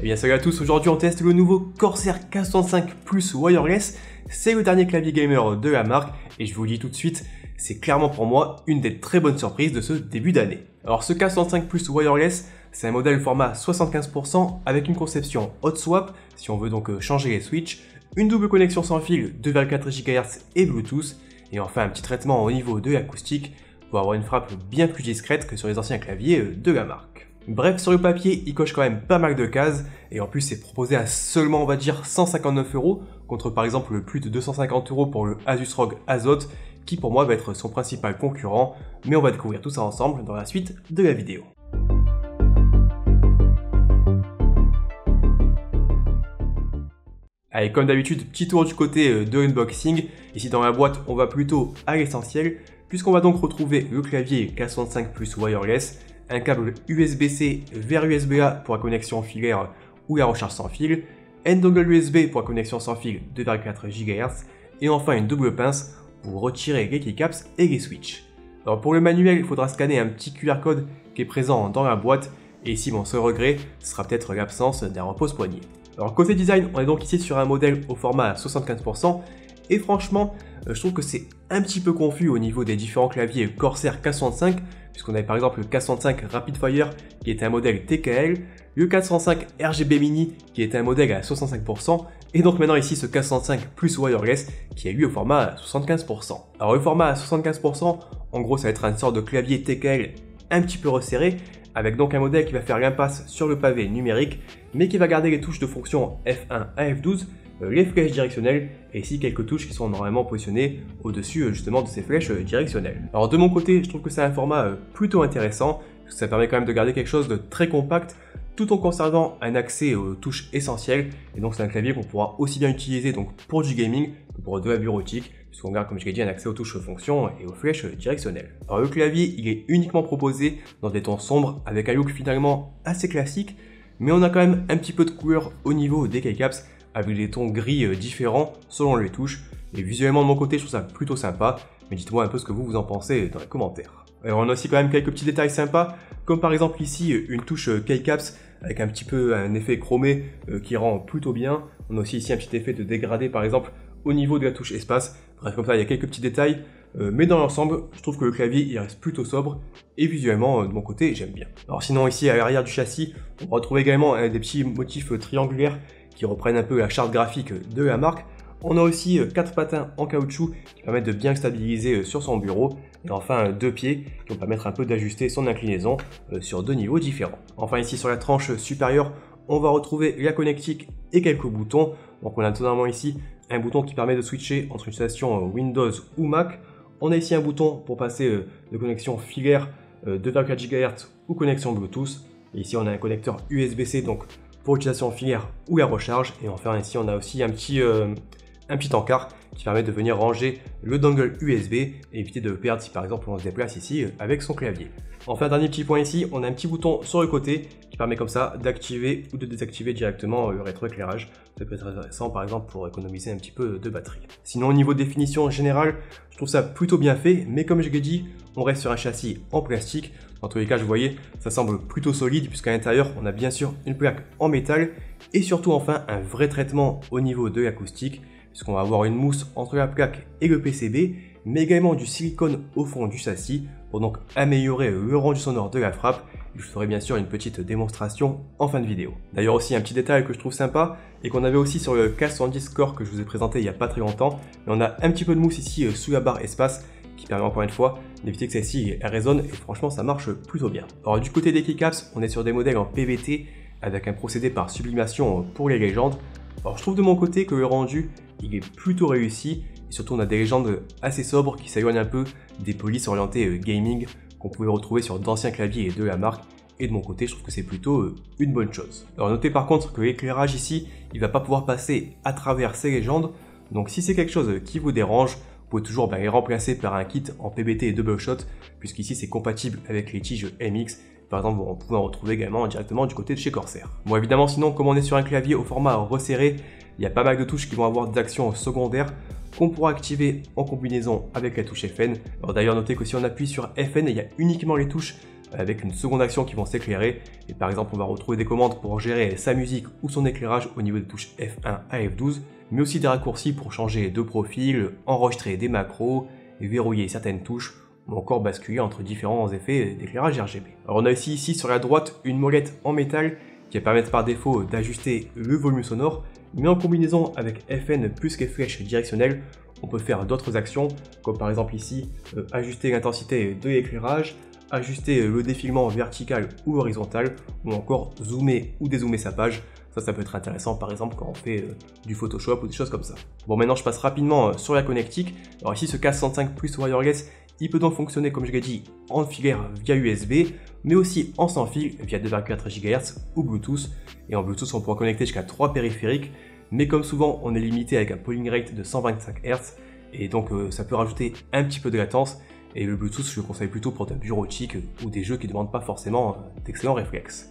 Eh bien salut à tous, aujourd'hui on teste le nouveau Corsair K65 Plus Wireless. C'est le dernier clavier gamer de la marque et je vous le dis tout de suite, c'est clairement pour moi une des très bonnes surprises de ce début d'année. Alors ce K65 Plus Wireless, c'est un modèle format 75% avec une conception hot swap si on veut donc euh, changer les switches, une double connexion sans fil 2,4 GHz et Bluetooth et enfin un petit traitement au niveau de l'acoustique pour avoir une frappe bien plus discrète que sur les anciens claviers euh, de la marque. Bref, sur le papier, il coche quand même pas mal de cases, et en plus c'est proposé à seulement on va dire 159 euros, contre par exemple plus de 250 euros pour le Asus ROG Azote, qui pour moi va être son principal concurrent, mais on va découvrir tout ça ensemble dans la suite de la vidéo. Allez, comme d'habitude, petit tour du côté euh, de l'unboxing. Ici dans la boîte, on va plutôt à l'essentiel, puisqu'on va donc retrouver le clavier K65 Plus Wireless, un câble USB-C vers USB-A pour la connexion filaire ou la recharge sans fil, un dongle USB pour la connexion sans fil 2,4 GHz, et enfin une double pince pour retirer les keycaps et les switches. Alors pour le manuel, il faudra scanner un petit QR code qui est présent dans la boîte, et ici mon seul regret, sera peut-être l'absence d'un repose-poignet. Alors côté design, on est donc ici sur un modèle au format 75%, et franchement, euh, je trouve que c'est un petit peu confus au niveau des différents claviers Corsair K65, puisqu'on avait par exemple le K65 Rapid Fire qui était un modèle TKL, le 405 RGB Mini qui était un modèle à 65%, et donc maintenant ici ce K65 plus wireless qui est lui au format à 75%. Alors le format à 75%, en gros ça va être une sorte de clavier TKL un petit peu resserré, avec donc un modèle qui va faire l'impasse sur le pavé numérique, mais qui va garder les touches de fonction F1 à F12, euh, les flèches directionnelles et ici quelques touches qui sont normalement positionnées au-dessus euh, justement de ces flèches euh, directionnelles. Alors de mon côté, je trouve que c'est un format plutôt intéressant, parce que ça permet quand même de garder quelque chose de très compact tout en conservant un accès aux touches essentielles. Et donc c'est un clavier qu'on pourra aussi bien utiliser donc pour du gaming que pour de la bureautique, puisqu'on garde comme je l'ai dit un accès aux touches fonction et aux flèches directionnelles. Alors le clavier il est uniquement proposé dans des tons sombres avec un look finalement assez classique, mais on a quand même un petit peu de couleur au niveau des keycaps avec des tons gris euh, différents selon les touches. Et visuellement de mon côté, je trouve ça plutôt sympa. Mais dites-moi un peu ce que vous vous en pensez dans les commentaires. Alors on a aussi quand même quelques petits détails sympas, comme par exemple ici une touche euh, Keycaps avec un petit peu un effet chromé euh, qui rend plutôt bien. On a aussi ici un petit effet de dégradé par exemple au niveau de la touche espace. Bref, comme ça, il y a quelques petits détails. mais dans l'ensemble, je trouve que le clavier il reste plutôt sobre et visuellement de mon côté j'aime bien. Alors sinon ici à l'arrière du châssis, on retrouve également des petits motifs triangulaires qui reprennent un peu la charte graphique de la marque. On a aussi euh, quatre patins en caoutchouc qui permettent de bien stabiliser euh, sur son bureau. Et enfin euh, deux pieds qui vont permettre un peu d'ajuster son inclinaison sur deux niveaux différents. Enfin ici sur la tranche supérieure, on va retrouver la connectique et quelques boutons. Donc on a notamment ici un bouton qui permet de switcher entre une station Windows ou Mac. On a ici un bouton pour passer de connexion filaire 2,4 GHz ou connexion Bluetooth. Et ici on a un connecteur USB-C donc pour l'utilisation filière ou la recharge. Et enfin ici on a aussi un petit, euh, un petit encart qui permet de venir ranger le dongle USB et éviter de le perdre si par exemple on se déplace ici euh, avec son clavier. Enfin dernier petit point ici, on a un petit bouton sur le côté permet comme ça d'activer ou de désactiver directement euh, le rétroéclairage. Ça peut être intéressant par exemple pour économiser un petit peu de batterie. Sinon au niveau définition générale, je trouve ça plutôt bien fait, mais comme je l'ai dit, on reste sur un châssis en plastique, dans tous les cas, vous voyez, ça semble plutôt solide puisqu'à l'intérieur, on a bien sûr une plaque en métal et surtout enfin un vrai traitement au niveau de l'acoustique puisqu'on va avoir une mousse entre la plaque et le PCB mais également du silicone au fond du châssis pour donc améliorer le rendu sonore de la frappe. Je vous ferai bien sûr une petite démonstration en fin de vidéo. D'ailleurs aussi un petit détail que je trouve sympa et qu'on avait aussi sur le K110 Core que je vous ai présenté il n'y a pas très longtemps, mais on a un petit peu de mousse ici euh, sous la barre espace qui permet encore une fois d'éviter que celle-ci résonne et franchement ça marche plutôt bien. Alors du côté des keycaps, on est sur des modèles en PVT avec un procédé par sublimation pour les légendes. Alors je trouve de mon côté que le rendu il est plutôt réussi et surtout on a des légendes assez sobres qui s'éloignent un peu des polices orientées euh, gaming qu'on pouvait retrouver sur d'anciens claviers de la marque et de mon côté je trouve que c'est plutôt euh, une bonne chose. Alors notez par contre que l'éclairage ici il va pas pouvoir passer à travers ces légendes donc si c'est quelque chose qui vous dérange vous pouvez toujours bah, les remplacer par un kit en PBT et double shot, puisqu'ici c'est compatible avec les tiges MX. Par exemple, vous pouvez en retrouver également directement du côté de chez Corsair. Bon, évidemment, sinon, comme on est sur un clavier au format resserré, il y a pas mal de touches qui vont avoir des actions secondaires qu'on pourra activer en combinaison avec la touche FN. D'ailleurs, notez que si on appuie sur FN, il y a uniquement les touches avec une seconde action qui vont s'éclairer. Et par exemple, on va retrouver des commandes pour gérer sa musique ou son éclairage au niveau des touches F1 à F12, mais aussi des raccourcis pour changer de profil, enregistrer des macros, verrouiller certaines touches ou encore basculer entre différents effets d'éclairage RGB. Alors on a ici, ici sur la droite une molette en métal qui va permettre par défaut d'ajuster le volume sonore, mais en combinaison avec FN plus les flèches on peut faire d'autres actions, comme par exemple ici, euh, ajuster l'intensité de l'éclairage, ajuster le défilement vertical ou horizontal, ou encore zoomer ou dézoomer sa page. Ça, ça peut être intéressant par exemple quand on fait euh, du Photoshop ou des choses comme ça. Bon, maintenant je passe rapidement euh, sur la connectique. Alors ici, ce K105 Plus Wireless, il peut donc fonctionner, comme je l'ai dit, en filaire via USB, mais aussi en sans fil via 2,4 GHz ou Bluetooth. Et en Bluetooth, on pourra connecter jusqu'à 3 périphériques, mais comme souvent, on est limité avec un polling rate de 125 Hz, et donc euh, ça peut rajouter un petit peu de latence. Et le Bluetooth, je le conseille plutôt pour des bureautiques ou des jeux qui ne demandent pas forcément euh, d'excellents réflexes.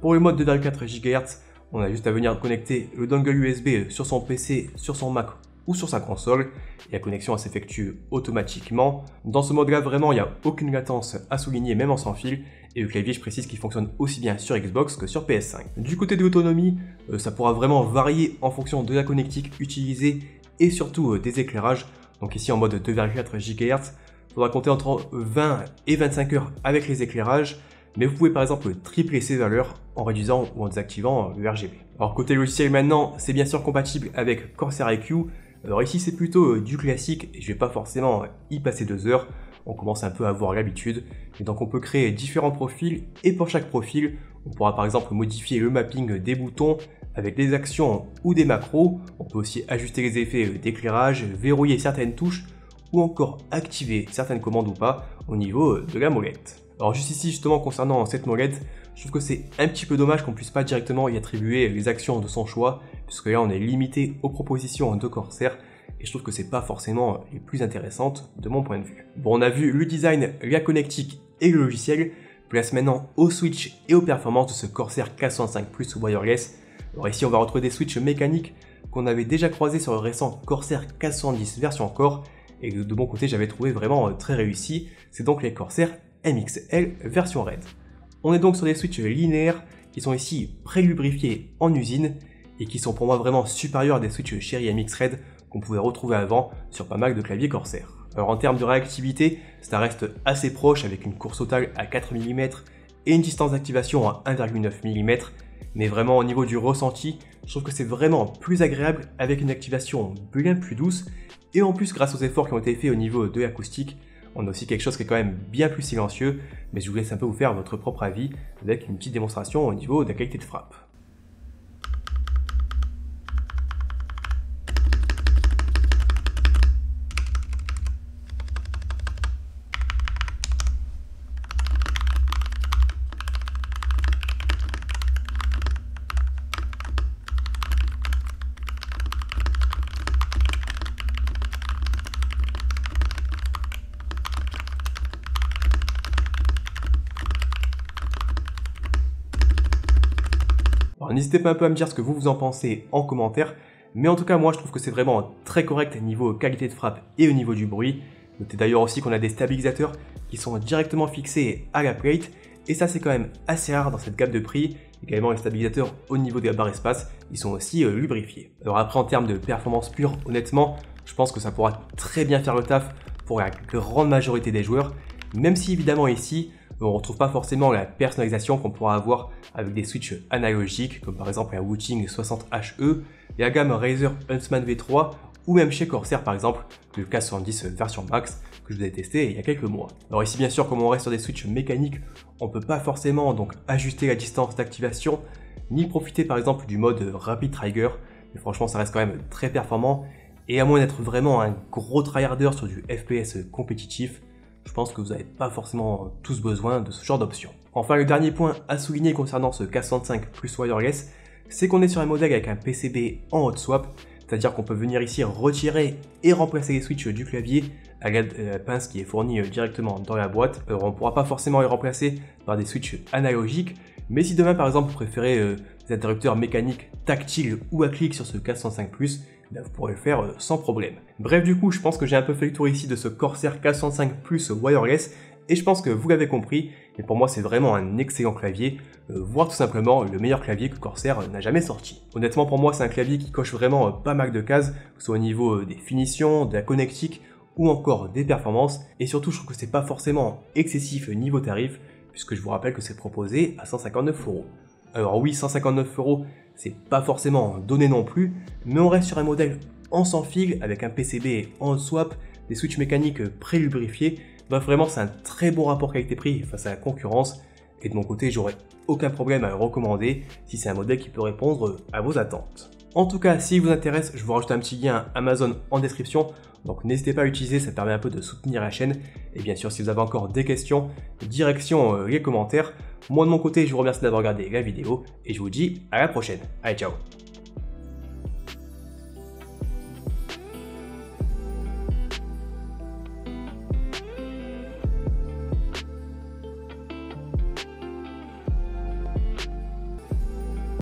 Pour le mode 2,4 GHz, on a juste à venir connecter le dongle USB sur son PC, sur son Mac ou sur sa console et la connexion s'effectue automatiquement. Dans ce mode-là, vraiment, il n'y a aucune latence à souligner, même en sans fil. Et le clavier, je précise qu'il fonctionne aussi bien sur Xbox que sur PS5. Du côté de l'autonomie, euh, ça pourra vraiment varier en fonction de la connectique utilisée et surtout euh, des éclairages. Donc ici en mode 2,4 GHz, faudra compter entre 20 et 25 heures avec les éclairages, mais vous pouvez par exemple tripler ces valeurs en réduisant ou en désactivant le RGB. Alors côté logiciel maintenant, c'est bien sûr compatible avec Corsair IQ, alors ici c'est plutôt euh, du classique et je vais pas forcément y passer deux heures. On commence un peu à avoir l'habitude. Et donc on peut créer différents profils et pour chaque profil, on pourra par exemple modifier le mapping des boutons avec des actions ou des macros. On peut aussi ajuster les effets d'éclairage, verrouiller certaines touches ou encore activer certaines commandes ou pas au niveau de la molette. Alors juste ici justement concernant cette molette, je trouve que c'est un petit peu dommage qu'on puisse pas directement y attribuer les actions de son choix, puisque là on est limité aux propositions de Corsair, et je trouve que c'est pas forcément les plus intéressantes de mon point de vue. Bon, on a vu le design, la connectique et le logiciel, place maintenant au switch et aux performances de ce Corsair K105 Plus wireless. Alors ici on va retrouver des switches mécaniques qu'on avait déjà croisés sur le récent Corsair K110 version Core, et de mon côté j'avais trouvé vraiment très réussi, c'est donc les Corsair MXL version Red. On est donc sur des switches linéaires qui sont ici pré-lubrifiés en usine et qui sont pour moi vraiment supérieurs à des switches Cherry MX Red qu'on pouvait retrouver avant sur pas mal de claviers Corsair. Alors en termes de réactivité, ça reste assez proche avec une course totale à 4 mm et une distance d'activation à 1,9 mm, mais vraiment au niveau du ressenti, je trouve que c'est vraiment plus agréable avec une activation bien plus douce et en plus grâce aux efforts qui ont été faits au niveau de l'acoustique, on a aussi quelque chose qui est quand même bien plus silencieux, mais je vous laisse un peu vous faire votre propre avis avec une petite démonstration au niveau de la qualité de frappe. N'hésitez pas un peu à me dire ce que vous vous en pensez en commentaire. Mais en tout cas, moi, je trouve que c'est vraiment très correct niveau qualité de frappe et au niveau du bruit. Notez d'ailleurs aussi qu'on a des stabilisateurs qui sont directement fixés à la plate. Et ça, c'est quand même assez rare dans cette gamme de prix. Également, les stabilisateurs au niveau de la barre espace, ils sont aussi euh, lubrifiés. Alors après, en termes de performance pure, honnêtement, je pense que ça pourra très bien faire le taf pour la grande majorité des joueurs. Même si évidemment ici, on ne retrouve pas forcément la personnalisation qu'on pourra avoir avec des switches analogiques, comme par exemple un Wooting 60HE, et la gamme Razer Huntsman V3, ou même chez Corsair par exemple, le K70 version max, que je vous ai testé il y a quelques mois. Alors ici bien sûr, comme on reste sur des switches mécaniques, on ne peut pas forcément donc ajuster la distance d'activation, ni profiter par exemple du mode Rapid Trigger, mais franchement ça reste quand même très performant, et à moins d'être vraiment un gros tryharder sur du FPS compétitif, je pense que vous n'avez pas forcément tous besoin de ce genre d'option. Enfin, le dernier point à souligner concernant ce K65 plus wireless, c'est qu'on est sur un modèle avec un PCB en hot swap, c'est-à-dire qu'on peut venir ici retirer et remplacer les switches du clavier à la pince qui est fournie directement dans la boîte. On ne pourra pas forcément les remplacer par des switches analogiques, mais si demain par exemple vous préférez euh, des interrupteurs mécaniques tactiles ou à clic sur ce K105 ben, vous pourrez le faire euh, sans problème. Bref, du coup, je pense que j'ai un peu fait le tour ici de ce Corsair K105 Plus wireless et je pense que vous l'avez compris, mais pour moi c'est vraiment un excellent clavier, euh, voire tout simplement le meilleur clavier que Corsair n'a jamais sorti. Honnêtement pour moi c'est un clavier qui coche vraiment pas mal de cases, que ce soit au niveau des finitions, de la connectique ou encore des performances, et surtout je trouve que c'est pas forcément excessif niveau tarif, puisque je vous rappelle que c'est proposé à 159 euros. Alors oui, 159 euros, c'est pas forcément donné non plus, mais on reste sur un modèle en sans fil avec un PCB en swap, des switches mécaniques pré-lubrifiés. Bref, vraiment, c'est un très bon rapport qualité-prix face à la concurrence. Et de mon côté, j'aurais aucun problème à le recommander si c'est un modèle qui peut répondre à vos attentes. En tout cas, s'il vous intéresse, je vous rajoute un petit lien Amazon en description. Donc n'hésitez pas à l'utiliser, ça permet un peu de soutenir la chaîne. Et bien sûr, si vous avez encore des questions, direction euh, les commentaires. Moi de mon côté, je vous remercie d'avoir regardé la vidéo et je vous dis à la prochaine. Allez, ciao